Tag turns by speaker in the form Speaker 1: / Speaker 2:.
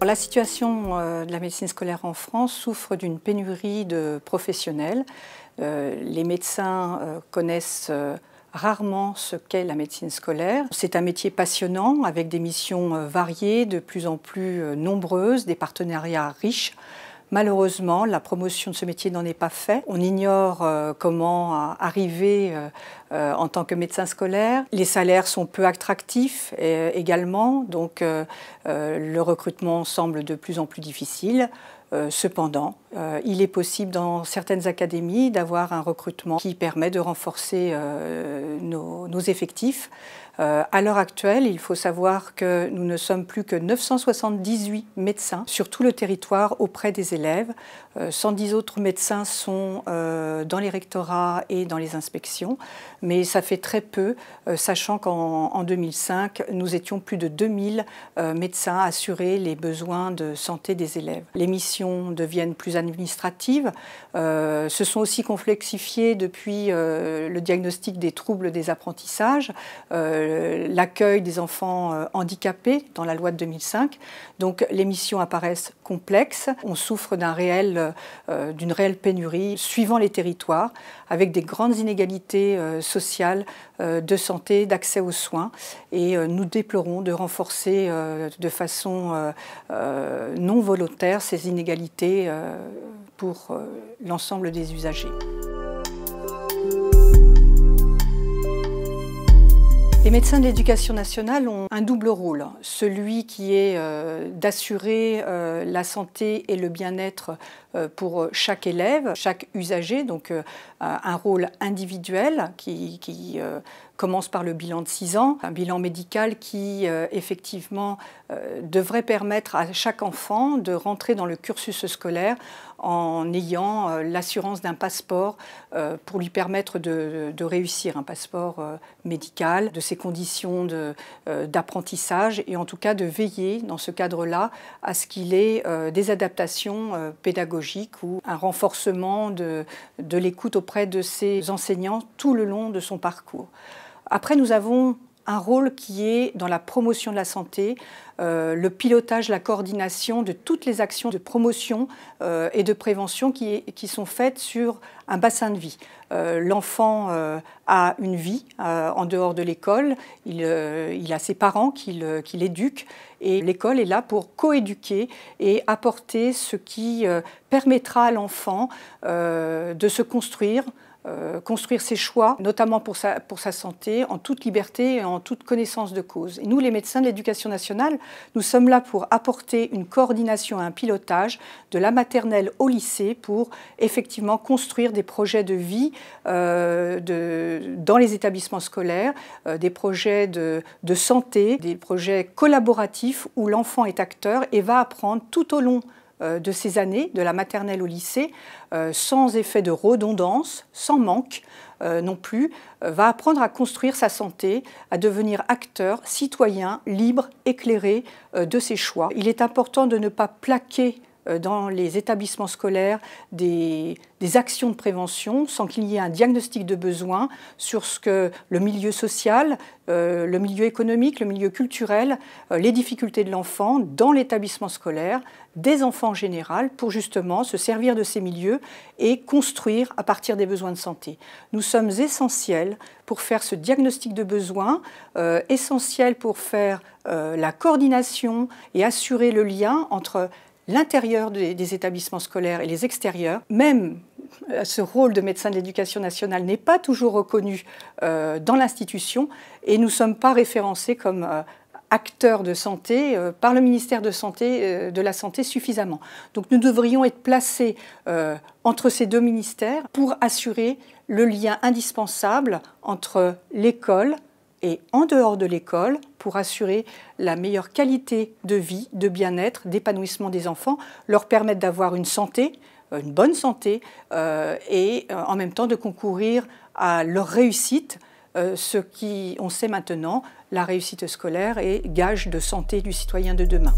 Speaker 1: La situation euh, de la médecine scolaire en France souffre d'une pénurie de professionnels. Euh, les médecins euh, connaissent rarement ce qu'est la médecine scolaire. C'est un métier passionnant avec des missions variées, de plus en plus nombreuses, des partenariats riches. Malheureusement, la promotion de ce métier n'en est pas faite. On ignore euh, comment arriver euh, euh, en tant que médecin scolaire. Les salaires sont peu attractifs également, donc le recrutement semble de plus en plus difficile. Cependant, il est possible dans certaines académies d'avoir un recrutement qui permet de renforcer nos, effectifs. à l'heure actuelle, il faut savoir que nous ne sommes plus que 978 médecins sur tout le territoire auprès des élèves. 110 autres médecins sont dans les rectorats et dans les inspections, mais ça fait très peu, sachant qu'en 2005, nous étions plus de 2000 médecins à assurer les besoins de santé des élèves. Deviennent plus administratives, se sont aussi complexifiées depuis le diagnostic des troubles des apprentissages, l'accueil des enfants handicapés dans la loi de 2005. Donc les missions apparaissent complexes, on souffre euh, d'une réelle pénurie suivant les territoires, avec des grandes inégalités euh, sociales euh, de santé, d'accès aux soins. Et nous déplorons de renforcer de façon non volontaire ces inégalités pour l'ensemble des usagers. Les médecins de l'éducation nationale ont un double rôle, celui qui est euh, d'assurer euh, la santé et le bien-être euh, pour chaque élève, chaque usager, donc un rôle individuel qui, commence par le bilan de 6 ans, un bilan médical qui effectivement devrait permettre à chaque enfant de rentrer dans le cursus scolaire en ayant l'assurance d'un passeport pour lui permettre de, réussir, un passeport médical, de ses conditions euh, d'apprentissage et en tout cas de veiller dans ce cadre-là à ce qu'il ait euh, des adaptations euh, pédagogiques ou un renforcement de l'écoute auprès de ses enseignants tout le long de son parcours. Après, nous avons un rôle qui est dans la promotion de la santé, euh, le pilotage, la coordination de toutes les actions de promotion euh, et de prévention qui, sont faites sur un bassin de vie. Euh, l'enfant a une vie en dehors de l'école, il, il, a ses parents qui l'éduquent et l'école est là pour coéduquer et apporter ce qui permettra à l'enfant de se construire, euh, construire ses choix, notamment pour sa, santé, en toute liberté et en toute connaissance de cause. Nous, les médecins de l'éducation nationale, nous sommes là pour apporter une coordination et un pilotage de la maternelle au lycée pour effectivement construire des projets de vie euh, dans les établissements scolaires, euh, des projets de, de santé, des projets collaboratifs où l'enfant est acteur et va apprendre tout au long de ces années, de la maternelle au lycée, euh, sans effet de redondance, sans manque euh, non plus, va apprendre à construire sa santé, à devenir acteur, citoyen, libre, éclairé de ses choix. Il est important de ne pas plaquer dans les établissements scolaires des, actions de prévention sans qu'il y ait un diagnostic de besoin sur ce que le milieu social, le milieu économique, le milieu culturel, les difficultés de l'enfant dans l'établissement scolaire, des enfants en général pour justement se servir de ces milieux et construire à partir des besoins de santé. Nous sommes essentiels pour faire ce diagnostic de besoins, euh, essentiels pour faire euh, la coordination et assurer le lien entre l'intérieur des, établissements scolaires et les extérieurs. Même euh, ce rôle de médecin de l'éducation nationale n'est pas toujours reconnu dans l'institution et nous ne sommes pas référencés comme acteurs de santé euh, par le ministère de, santé, euh, de la Santé suffisamment. Donc nous devrions être placés euh, entre ces deux ministères pour assurer le lien indispensable entre l'école et en dehors de l'école pour assurer la meilleure qualité de vie, de bien-être, d'épanouissement des enfants, leur permettre d'avoir une santé, une bonne santé, et en même temps de concourir à leur réussite euh, ce qui, on sait maintenant, la réussite scolaire est gage de santé du citoyen de demain.